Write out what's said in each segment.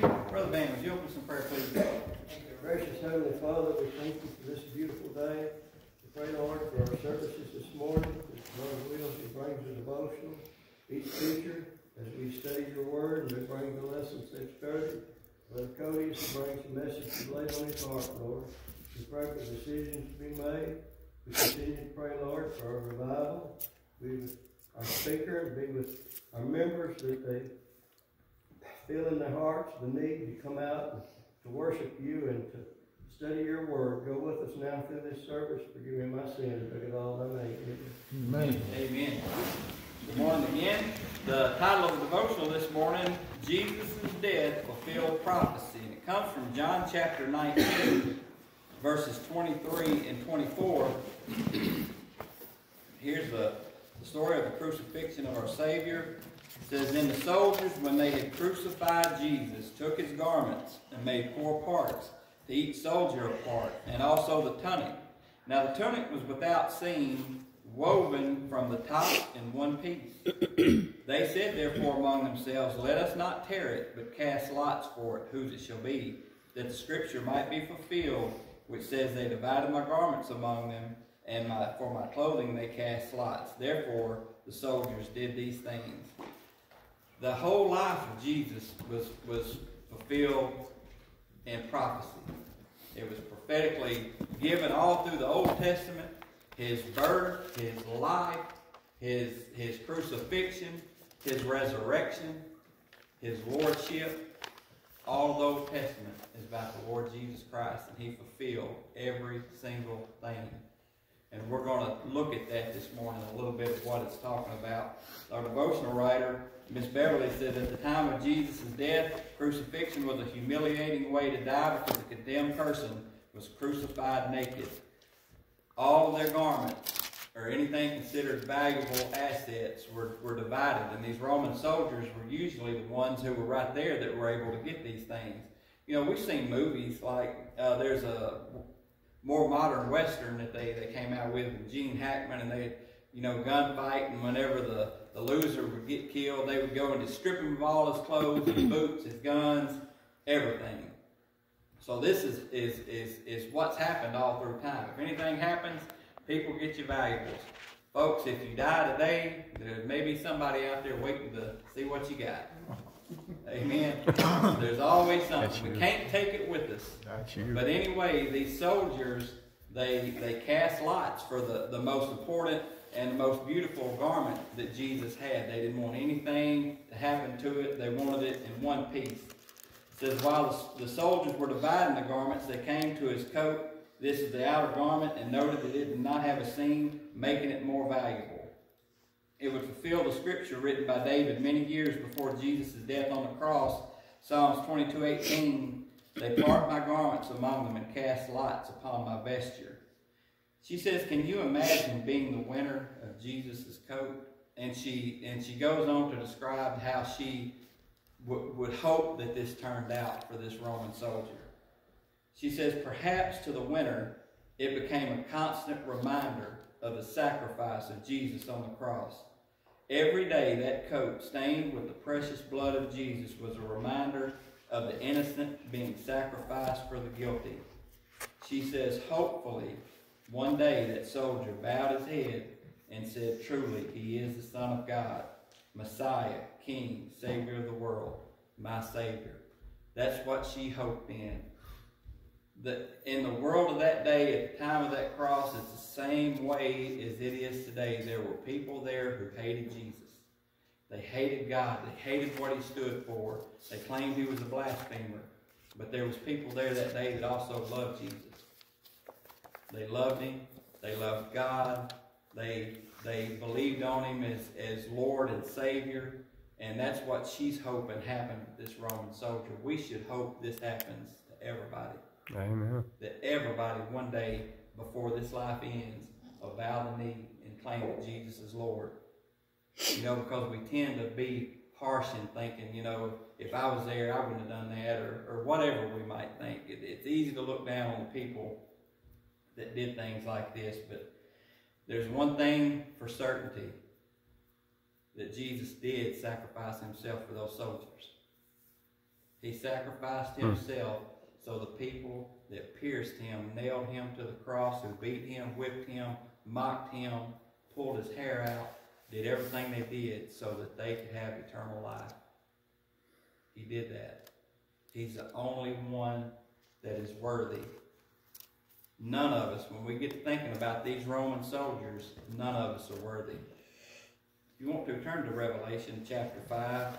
Brother Van, would you open some prayer, please? Gracious Heavenly Father, we thank you for this beautiful day. We pray, Lord, for our services this morning. Lord wills, you bring the devotional. Each preacher, as we study your word and we bring the they've studied. Brother Cody, as he brings the message you laid on his heart, Lord. We pray for decisions to be made. We continue to pray, Lord, for our revival. Be with our speaker and be with our members that they feel in their hearts the need to come out to worship you and to study your word. Go with us now through this service. Forgive me my sins. Look at all thy name. Amen. Amen. Good morning again. The title of the devotional this morning, Jesus is Dead, Fulfilled Prophecy. And it comes from John chapter 19, verses 23 and 24. Here's the, the story of the crucifixion of our Savior. It says, Then the soldiers, when they had crucified Jesus, took his garments and made four parts, to each soldier a part, and also the tunic. Now the tunic was without seam, woven from the top in one piece. they said therefore among themselves, Let us not tear it, but cast lots for it, whose it shall be, that the scripture might be fulfilled, which says, They divided my garments among them, and my, for my clothing they cast lots. Therefore the soldiers did these things. The whole life of Jesus was, was fulfilled in prophecy. It was prophetically given all through the Old Testament. His birth, his life, his, his crucifixion, his resurrection, his lordship, all of the Old Testament is about the Lord Jesus Christ, and he fulfilled every single thing. And we're going to look at that this morning, a little bit of what it's talking about. Our devotional writer, Miss Beverly, said at the time of Jesus' death, crucifixion was a humiliating way to die because a condemned person was crucified naked. All of their garments, or anything considered valuable assets, were, were divided. And these Roman soldiers were usually the ones who were right there that were able to get these things. You know, we've seen movies like uh, there's a more modern western that they, they came out with with Gene Hackman, and they, you know, gunfight, and whenever the, the loser would get killed, they would go and just strip him of all his clothes, his boots, his guns, everything. So this is, is, is, is what's happened all through time. If anything happens, people get your valuables. Folks, if you die today, there may be somebody out there waiting to see what you got. Amen. There's always something. We can't take it with us. But anyway, these soldiers, they they cast lots for the, the most important and the most beautiful garment that Jesus had. They didn't want anything to happen to it. They wanted it in one piece. It says, while the, the soldiers were dividing the garments, they came to his coat. This is the outer garment, and noted that it did not have a seam, making it more valuable. It would fulfill the scripture written by David many years before Jesus' death on the cross. Psalms 22, 18, They part my garments among them and cast lots upon my vesture. She says, can you imagine being the winner of Jesus' coat? And she, and she goes on to describe how she would hope that this turned out for this Roman soldier. She says, perhaps to the winner, it became a constant reminder of the sacrifice of Jesus on the cross. Every day that coat stained with the precious blood of Jesus was a reminder of the innocent being sacrificed for the guilty. She says, hopefully, one day that soldier bowed his head and said, truly, he is the Son of God, Messiah, King, Savior of the world, my Savior. That's what she hoped in that in the world of that day, at the time of that cross, it's the same way as it is today. There were people there who hated Jesus. They hated God. They hated what he stood for. They claimed he was a blasphemer. But there was people there that day that also loved Jesus. They loved him. They loved God. They, they believed on him as, as Lord and Savior. And that's what she's hoping happened to this Roman soldier. We should hope this happens to everybody. Amen. That everybody one day before this life ends will bow the knee and claim that Jesus is Lord. You know, because we tend to be harsh in thinking, you know, if I was there, I wouldn't have done that, or, or whatever we might think. It, it's easy to look down on the people that did things like this, but there's one thing for certainty that Jesus did sacrifice himself for those soldiers. He sacrificed hmm. himself so the people that pierced him, nailed him to the cross, who beat him, whipped him, mocked him, pulled his hair out, did everything they did so that they could have eternal life. He did that. He's the only one that is worthy. None of us, when we get thinking about these Roman soldiers, none of us are worthy. If you want to turn to Revelation chapter 5,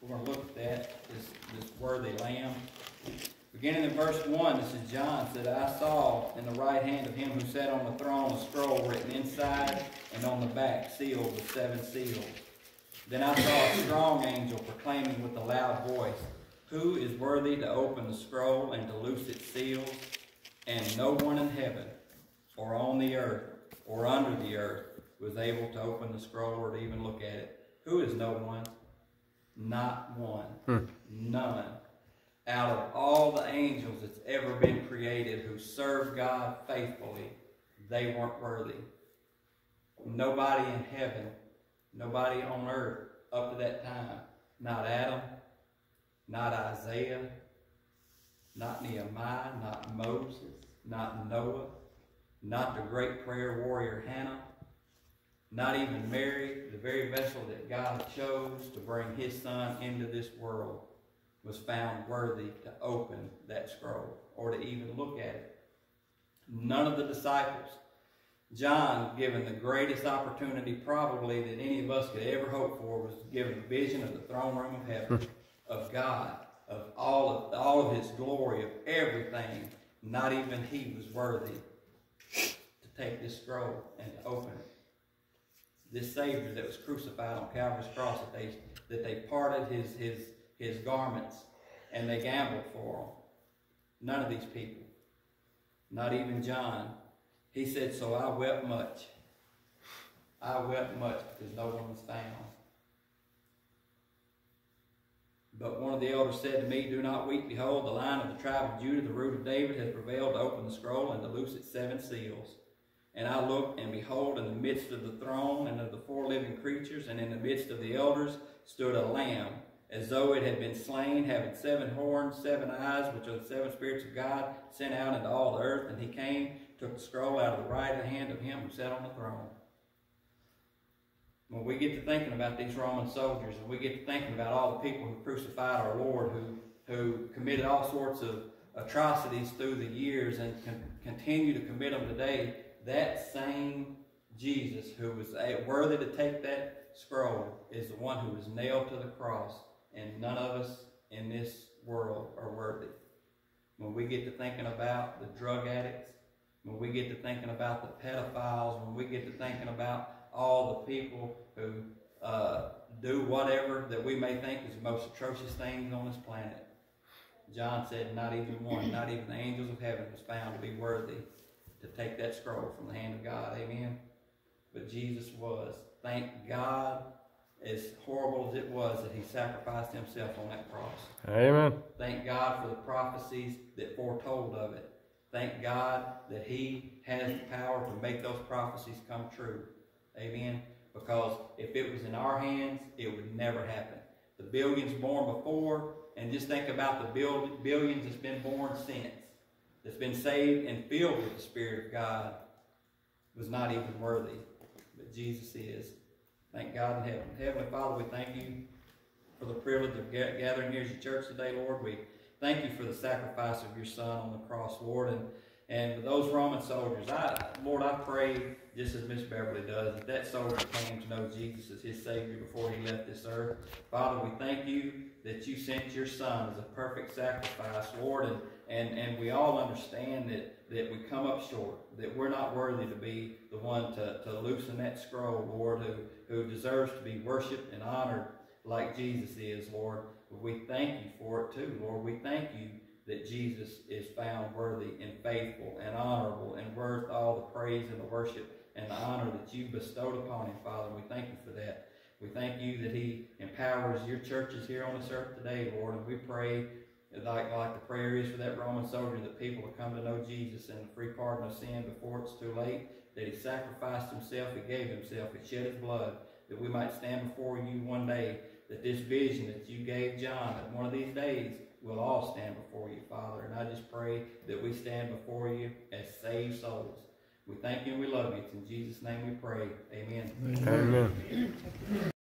we're going to look at that, this, this worthy lamb. Beginning in verse 1, this is John said, I saw in the right hand of him who sat on the throne a scroll written inside and on the back, sealed with seven seals. Then I saw a strong angel proclaiming with a loud voice, Who is worthy to open the scroll and to loose its seals? And no one in heaven, or on the earth, or under the earth, was able to open the scroll or to even look at it. Who is no one? Not one. Hmm. None. Out of all the angels that's ever been created who served God faithfully, they weren't worthy. Nobody in heaven, nobody on earth up to that time, not Adam, not Isaiah, not Nehemiah, not Moses, not Noah, not the great prayer warrior Hannah, not even Mary, the very vessel that God chose to bring his son into this world, was found worthy to open that scroll or to even look at it. None of the disciples, John, given the greatest opportunity probably that any of us could ever hope for, was given a vision of the throne room of heaven, hmm. of God, of all of all of his glory, of everything. Not even he was worthy to take this scroll and to open it this Savior that was crucified on Calvary's cross, that they, that they parted his, his, his garments and they gambled for him. None of these people, not even John. He said, so I wept much. I wept much because no one was found. But one of the elders said to me, Do not weep. Behold, the Lion of the tribe of Judah, the root of David, has prevailed to open the scroll and to loose its seven seals. And I looked, and behold, in the midst of the throne and of the four living creatures, and in the midst of the elders, stood a lamb, as though it had been slain, having seven horns, seven eyes, which are the seven spirits of God, sent out into all the earth. And he came, took the scroll out of the right hand of him who sat on the throne. When we get to thinking about these Roman soldiers, and we get to thinking about all the people who crucified our Lord, who, who committed all sorts of atrocities through the years and con continue to commit them today, that same Jesus who was worthy to take that scroll is the one who was nailed to the cross, and none of us in this world are worthy. When we get to thinking about the drug addicts, when we get to thinking about the pedophiles, when we get to thinking about all the people who uh, do whatever that we may think is the most atrocious things on this planet, John said not even one, not even the angels of heaven was found to be worthy to take that scroll from the hand of God. Amen. But Jesus was. Thank God, as horrible as it was, that he sacrificed himself on that cross. Amen. Thank God for the prophecies that foretold of it. Thank God that he has the power to make those prophecies come true. Amen. Because if it was in our hands, it would never happen. The billions born before, and just think about the billions that's been born since that's been saved and filled with the Spirit of God was not even worthy, but Jesus is. God in heaven. Heavenly Father, we thank you for the privilege of gathering here as your church today, Lord. We thank you for the sacrifice of your Son on the cross, Lord. And, and those Roman soldiers, I, Lord, I pray, just as Miss Beverly does, that that soldier came to know Jesus as his Savior before he left this earth. Father, we thank you that you sent your Son as a perfect sacrifice, Lord. And and, and we all understand that, that we come up short, that we're not worthy to be the one to, to loosen that scroll, Lord, who, who deserves to be worshiped and honored like Jesus is, Lord. But we thank you for it too, Lord. We thank you that Jesus is found worthy and faithful and honorable and worth all the praise and the worship and the honor that you bestowed upon him, Father. We thank you for that. We thank you that he empowers your churches here on this earth today, Lord. And we pray like, like the prayer is for that Roman soldier, that people will come to know Jesus and the free pardon of sin before it's too late, that he sacrificed himself, he gave himself, he shed his blood, that we might stand before you one day that this vision that you gave John, that one of these days we'll all stand before you, Father. And I just pray that we stand before you as saved souls. We thank you and we love you. It's in Jesus' name we pray. Amen. Amen.